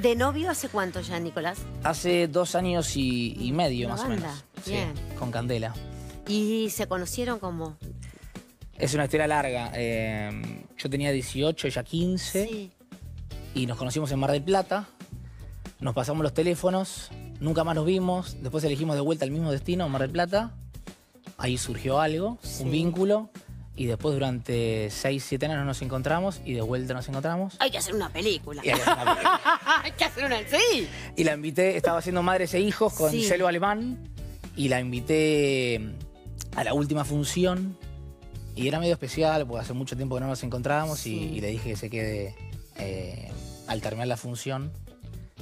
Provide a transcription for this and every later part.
¿De novio hace cuánto ya, Nicolás? Hace dos años y, y medio, más banda, o menos. Sí, bien. con Candela. ¿Y se conocieron como...? Es una historia larga. eh, yo tenía 18, ella 15. Sí. Y nos conocimos en Mar del Plata. Nos pasamos los teléfonos. Nunca más nos vimos. Después elegimos de vuelta el mismo destino, Mar del Plata. Ahí surgió algo, Sí. un vínculo. Y después durante 6, 7 años nos encontramos y de vuelta nos encontramos. Hay que hacer una película. Y, ahí hacemos una película. Hay que hacer una... Sí. Y la invité, estaba haciendo Madres e Hijos con Sí. Celo Alemán. Y la invité a la última función. Y era medio especial, porque hace mucho tiempo que no nos encontrábamos. y- le dije que se quede eh, al terminar la función.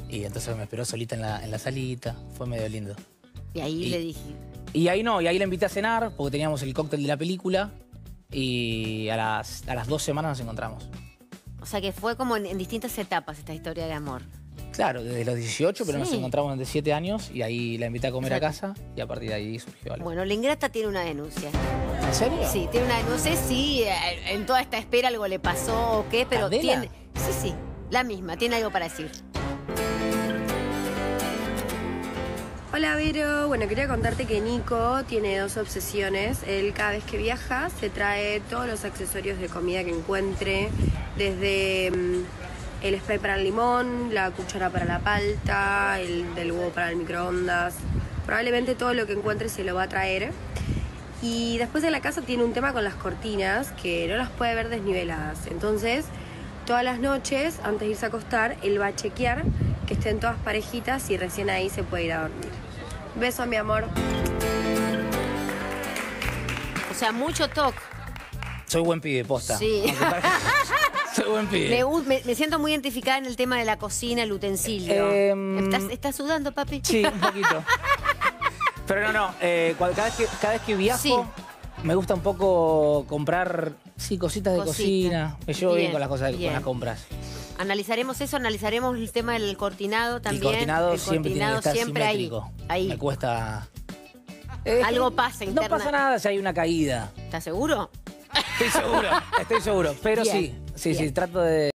Y entonces me esperó solita en la, en la salita. Fue medio lindo. Y ahí Y- le dije... Y ahí no, y ahí la invité a cenar, porque teníamos el cóctel de la película. Y a las, a las dos semanas nos encontramos. O sea que fue como en, en distintas etapas esta historia de amor. Claro, desde los 18, pero nos Sí. encontramos desde 7 años. Y ahí la invité a comer a casa. Y a partir de ahí surgió algo. Bueno, la ingrata tiene una denuncia. ¿En serio? Sí, tiene una No sé si eh, en toda esta espera algo le pasó o qué, pero tiene. Sí, sí, la misma, tiene algo para decir. Hola Vero, bueno quería contarte que Nico tiene dos obsesiones. Él cada vez que viaja se trae todos los accesorios de comida que encuentre, desde mm, el spray para el limón, la cuchara para la palta, el del huevo para el microondas. Probablemente todo lo que encuentre se lo va a traer. Y después en la casa tiene un tema con las cortinas que no las puede ver desniveladas. Entonces, todas las noches, antes de irse a acostar, él va a chequear que estén todas parejitas y recién ahí se puede ir a dormir. Beso, mi amor. O sea, mucho toque. Soy buen pibe, posta. Sí. Soy buen pibe. Me, gu- me- me siento muy identificada en el tema de la cocina, el utensilio. Em, ¿Estás, estás sudando, papi? Sí, un poquito. Pero no, no. eh, cada, vez que, cada vez que viajo, Sí. me gusta un poco comprar, sí, cositas de Cosita. cocina. Me llevo bien, Bien, con las cosas, bien. con las compras. Analizaremos eso, analizaremos el tema del cortinado también. el cortinado El siempre tiene que cortinado estar siempre ahí. simétrico. Ahí. Me cuesta... Eh, Algo pasa No interna- pasa nada si hay una caída. ¿Estás seguro? Estoy seguro, estoy seguro. Pero Bien, sí, sí, bien. sí, trato de...